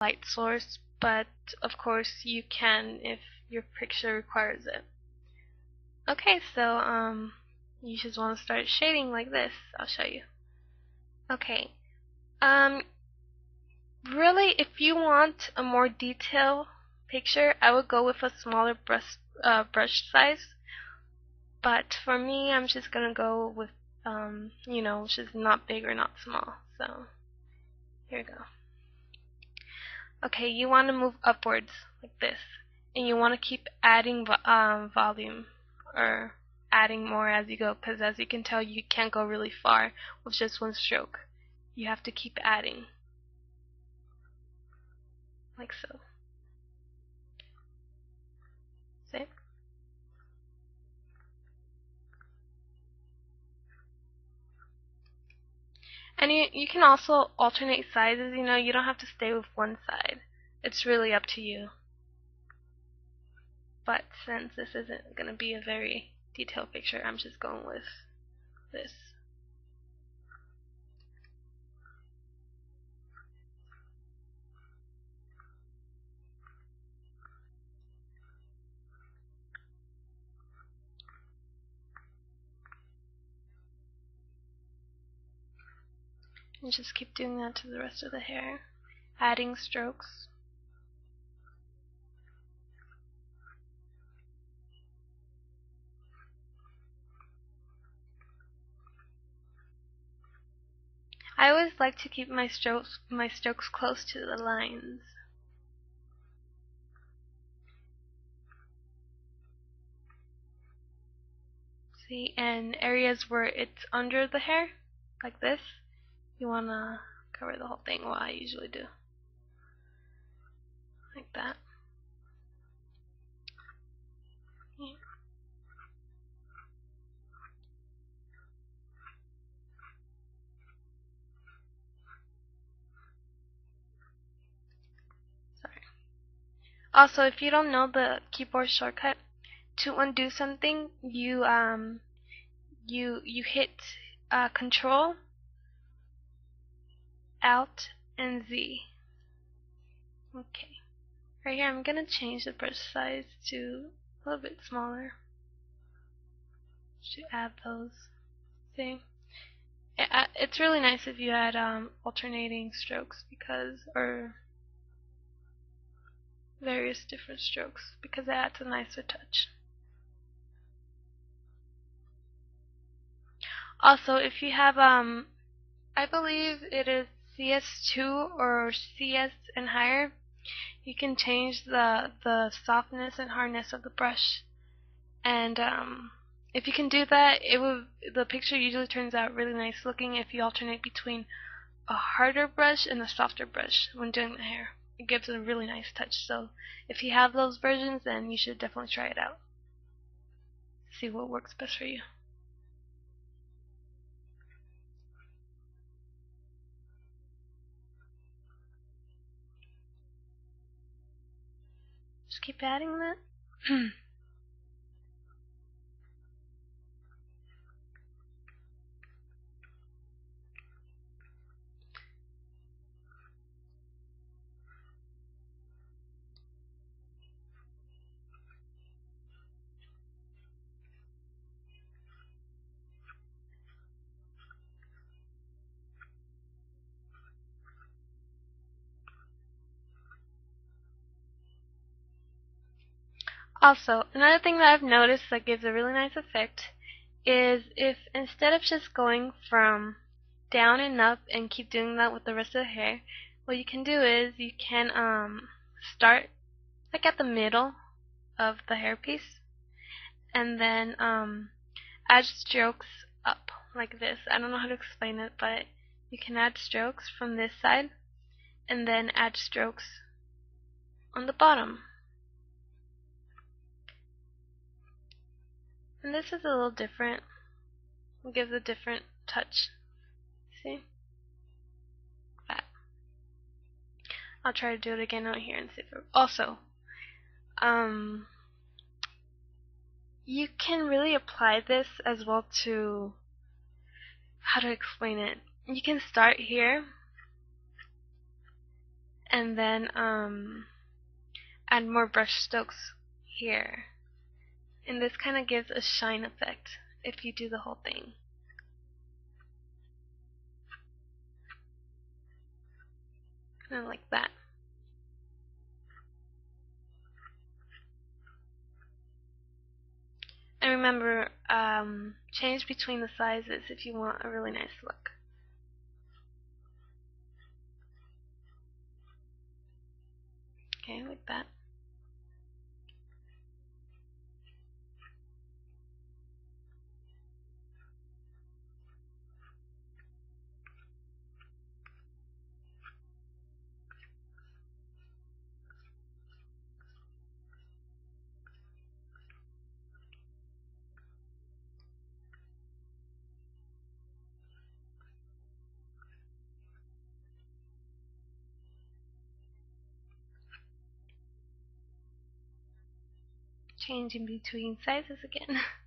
light source, but of course you can if your picture requires it. Okay, so um, you just want to start shading like this. I'll show you. Okay. Um, really, if you want a more detailed picture, I would go with a smaller brush uh, brush size. But for me, I'm just gonna go with um, you know, just not big or not small. So here we go. Okay, you want to move upwards like this, and you want to keep adding vo um, volume or adding more as you go because as you can tell you can't go really far with just one stroke. You have to keep adding like so. And you, you can also alternate sizes, you know, you don't have to stay with one side. It's really up to you. But since this isn't going to be a very detailed picture, I'm just going with this. And just keep doing that to the rest of the hair, adding strokes. I always like to keep my strokes my strokes close to the lines. See, and areas where it's under the hair, like this, you want to cover the whole thing, what I usually do. Like that. Also, if you don't know the keyboard shortcut, to undo something, you um you you hit uh, Control Alt and Z. Okay. Right here I'm going to change the brush size to a little bit smaller to add those. See? It's really nice if you add um, alternating strokes because, or various different strokes because it adds a nicer touch. Also, if you have, um, I believe it is CS2 or CS and higher, you can change the the softness and hardness of the brush. And um, if you can do that, it will the picture usually turns out really nice looking if you alternate between a harder brush and a softer brush when doing the hair. It gives a really nice touch. So if you have those versions, then you should definitely try it out. See what works best for you. Just keep adding that. Also, another thing that I've noticed that gives a really nice effect is if instead of just going from down and up and keep doing that with the rest of the hair, what you can do is you can um, start like at the middle of the hairpiece and then um, add strokes up like this. I don't know how to explain it, but you can add strokes from this side and then add strokes on the bottom. And this is a little different. It gives a different touch. See? That. I'll try to do it again out here and see if it, also, um, you can really apply this as well to, how to explain it. You can start here and then um, add more brush strokes here. And this kind of gives a shine effect if you do the whole thing. Kind of like that. And remember, um, change between the sizes if you want a really nice look. Okay, like that. Changing between sizes again.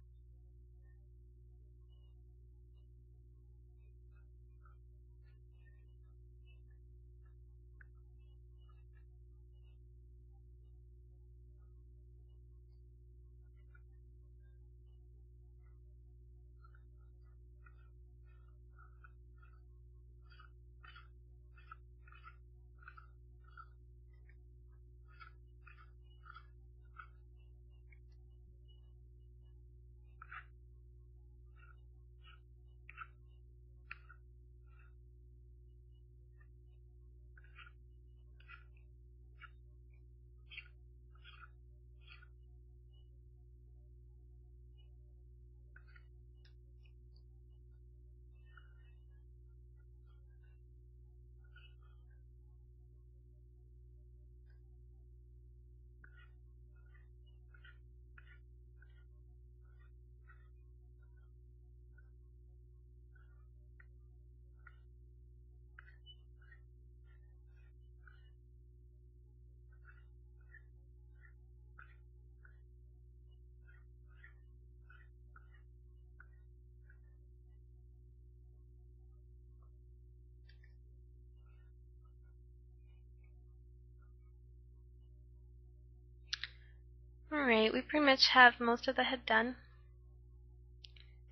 Alright, we pretty much have most of the head done.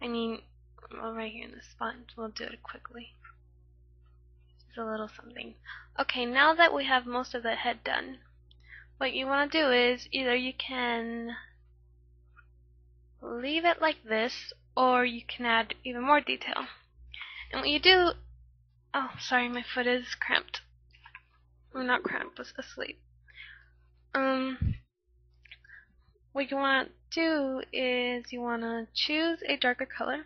I mean, well, right here in the spot, we'll do it quickly. Just a little something. Okay, now that we have most of the head done, what you want to do is either you can leave it like this, or you can add even more detail. And what you do, oh, sorry, my foot is cramped. I'm not cramped, but asleep. Um, what you want to do is you want to choose a darker color.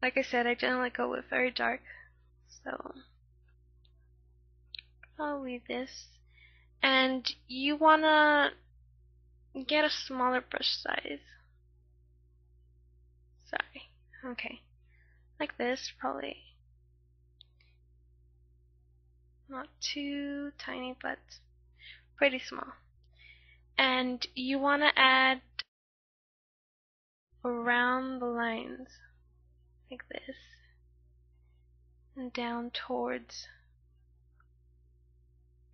Like I said, I generally go with very dark, so I'll leave this. And you want to get a smaller brush size. Sorry. Okay. Like this, probably. Not too tiny, but pretty small and you want to add around the lines like this and down towards.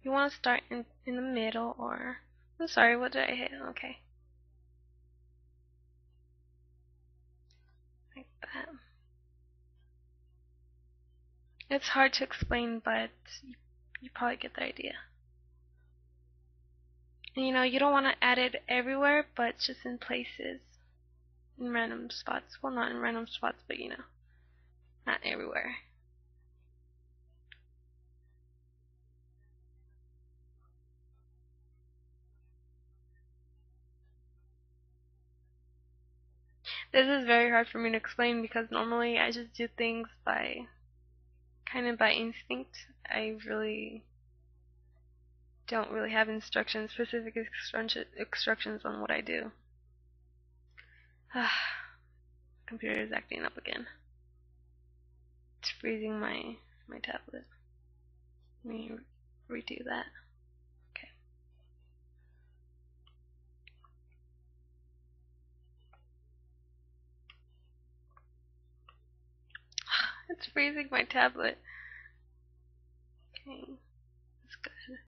You want to start in, in the middle or I'm sorry what did I hit? Okay. Like that. It's hard to explain but you, you probably get the idea you know, you don't want to add it everywhere, but just in places, in random spots. Well, not in random spots, but you know, not everywhere. This is very hard for me to explain because normally I just do things by kind of by instinct. I really don't really have instructions, specific instructions on what I do. Ah, computer is acting up again. It's freezing my my tablet. Let me redo that. Okay. It's freezing my tablet. Okay.